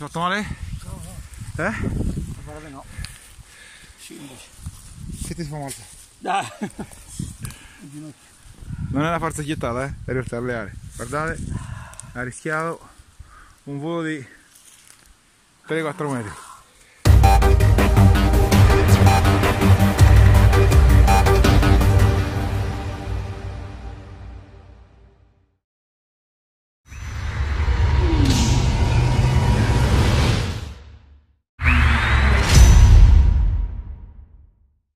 Ti fatto male? No, no. Eh? Guarda no. Sì, invece. Che ti fa male? Dai. Non è una forza chiettata, eh? È riuscita a leare. Guardate, ha rischiato un volo di 3-4 metri.